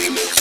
remix.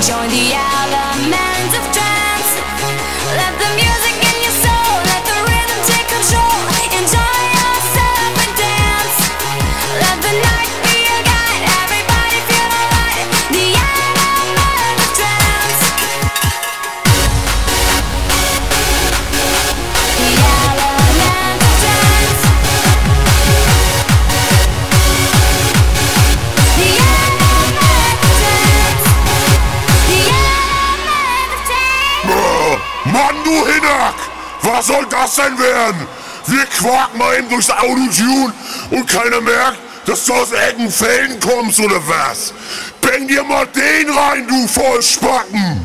Join the elements soll das denn werden? Wir quaken mal eben durchs Autotune und keiner merkt, dass du aus Eckenfelden kommst oder was? Bäng dir mal den rein, du Vollspacken!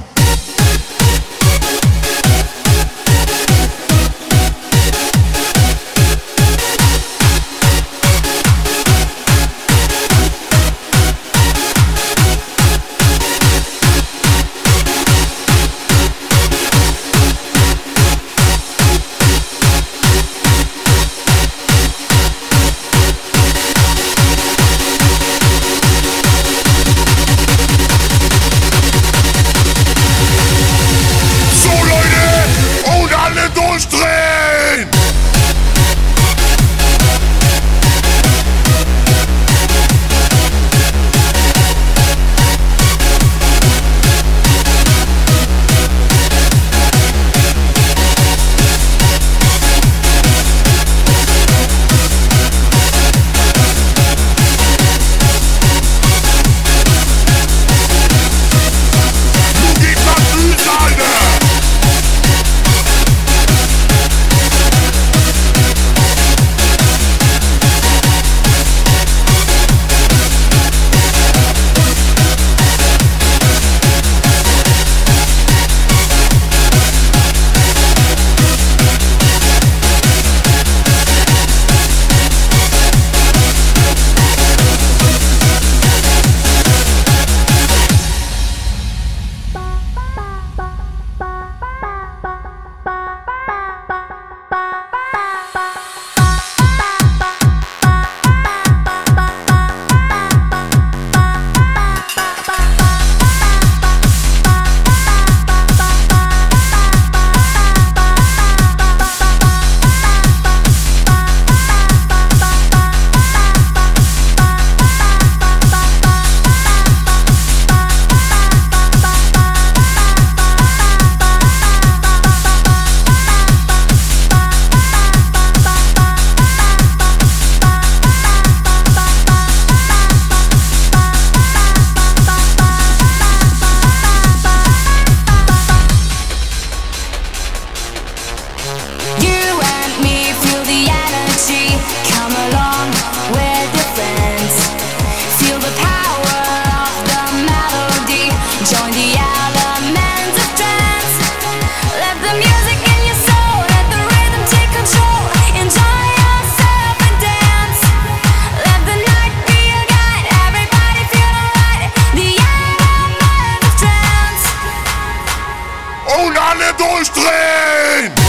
durchdrehen!